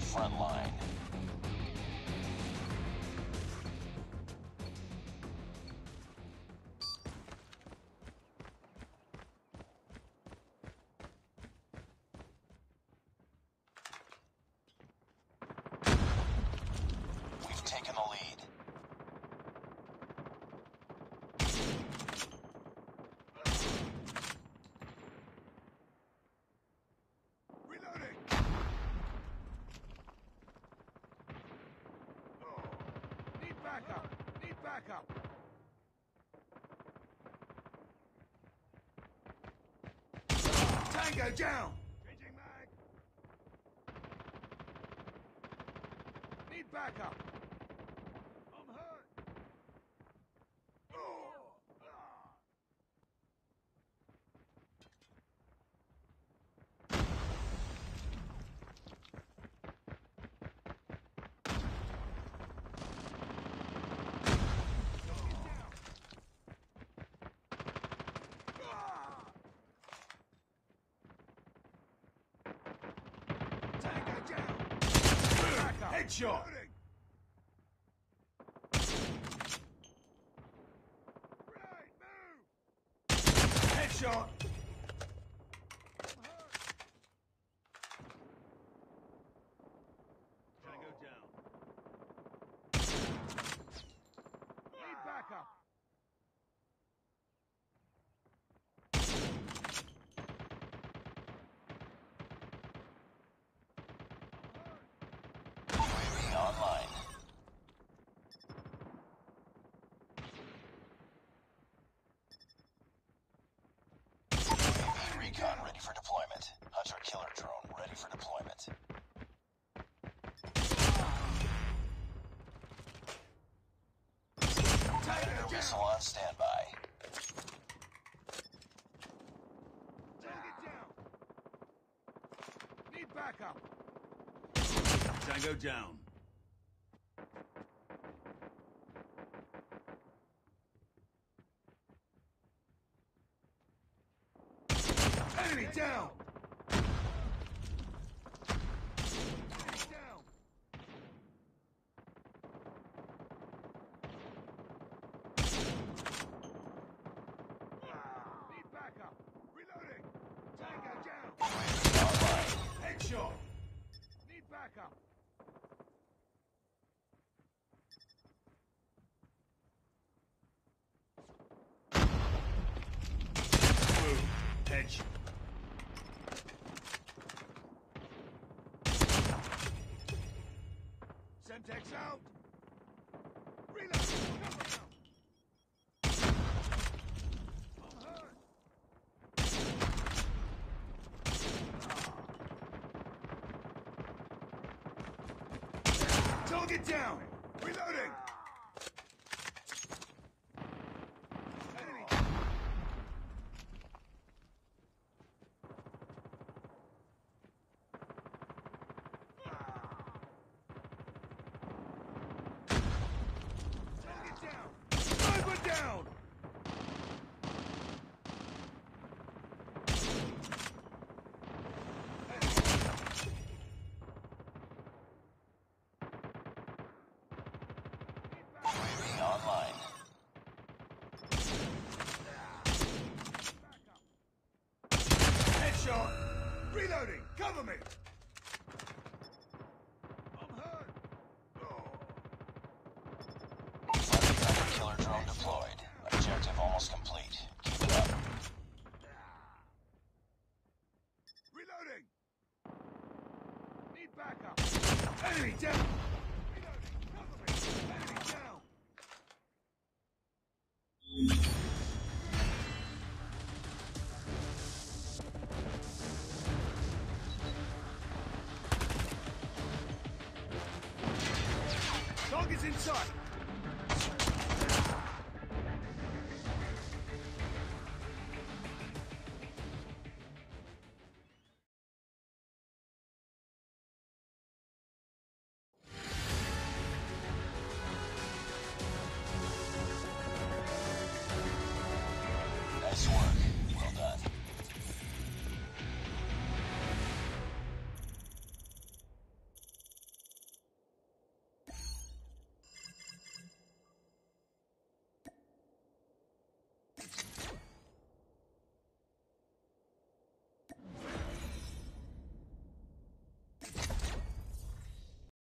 Front line. Tango down! Changing mag! Need backup! I'm hurt! Oh! Ah. Tango Headshot! Headshot! Missile on standby. Tango down! Need backup! Tango down. Enemy down! Enemy down! Need backup! Reloading! Tango down! UAV Headshot! Need backup! Semtex out! Reload! Cover now! I'm hurt! Target down! Reloading! Down! Sniper down! Reloading! Cover me! I'm hurt! Oh. Friendly killer drone deployed. Objective almost complete. Keep it up. Reloading! Need backup! Enemy down! Target's Nice work. Well done.